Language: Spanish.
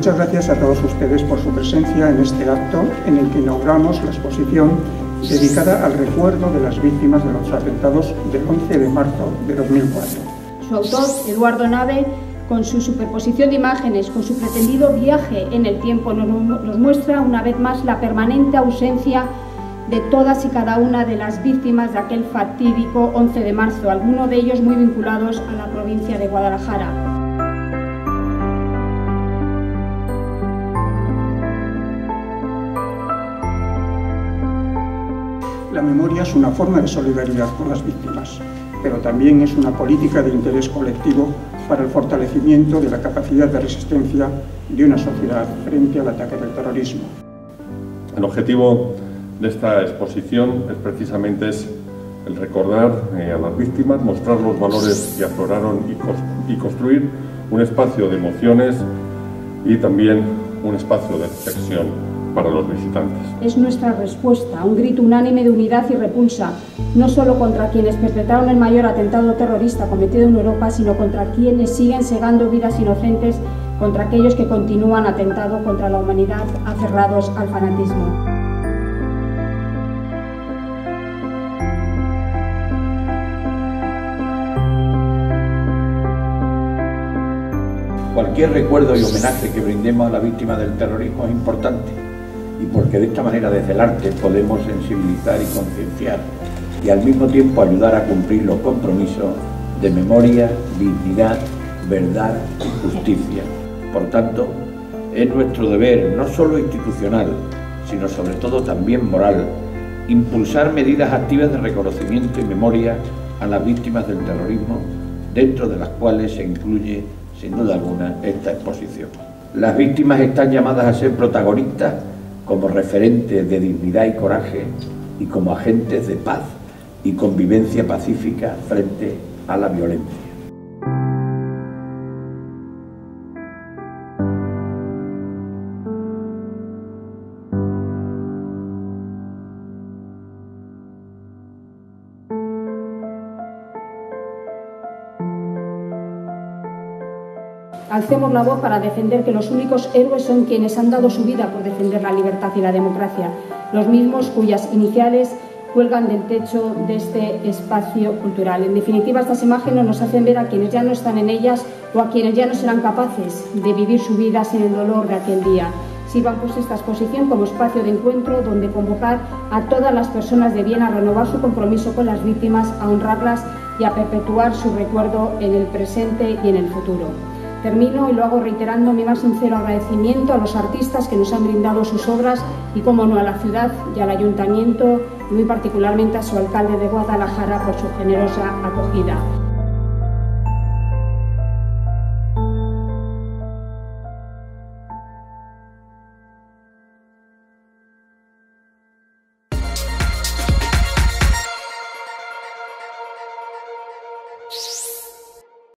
muchas gracias a todos ustedes por su presencia en este acto en el que inauguramos la exposición dedicada al recuerdo de las víctimas de los atentados del 11 de marzo de 2004. Su autor, Eduardo Nave, con su superposición de imágenes, con su pretendido viaje en el tiempo, nos, muestra una vez más la permanente ausencia de todas y cada una de las víctimas de aquel fatídico 11 de marzo, algunos de ellos muy vinculados a la provincia de Guadalajara. La memoria es una forma de solidaridad con las víctimas, pero también es una política de interés colectivo para el fortalecimiento de la capacidad de resistencia de una sociedad frente al ataque del terrorismo. El objetivo de esta exposición es precisamente es el recordar eh, a las víctimas, mostrar los valores que afloraron y, y construir un espacio de emociones y también un espacio de reflexión para los visitantes. Es nuestra respuesta a un grito unánime de unidad y repulsa, no solo contra quienes perpetraron el mayor atentado terrorista cometido en Europa, sino contra quienes siguen segando vidas inocentes, contra aquellos que continúan atentado contra la humanidad aferrados al fanatismo. Cualquier recuerdo y homenaje que brindemos a la víctima del terrorismo es importante y porque de esta manera desde el arte podemos sensibilizar y concienciar y al mismo tiempo ayudar a cumplir los compromisos de memoria, dignidad, verdad y justicia. Por tanto, es nuestro deber, no solo institucional, sino sobre todo también moral, impulsar medidas activas de reconocimiento y memoria a las víctimas del terrorismo, dentro de las cuales se incluye sin duda alguna, esta exposición. Las víctimas están llamadas a ser protagonistas como referentes de dignidad y coraje y como agentes de paz y convivencia pacífica frente a la violencia. Alcemos la voz para defender que los únicos héroes son quienes han dado su vida por defender la libertad y la democracia, los mismos cuyas iniciales cuelgan del techo de este espacio cultural. En definitiva, estas imágenes nos hacen ver a quienes ya no están en ellas o a quienes ya no serán capaces de vivir su vida sin el dolor de aquel día. Sirvan pues esta exposición como espacio de encuentro donde convocar a todas las personas de bien a renovar su compromiso con las víctimas, a honrarlas y a perpetuar su recuerdo en el presente y en el futuro. Termino y lo hago reiterando mi más sincero agradecimiento a los artistas que nos han brindado sus obras y, como no, a la ciudad y al ayuntamiento, y muy particularmente a su alcalde de Guadalajara por su generosa acogida.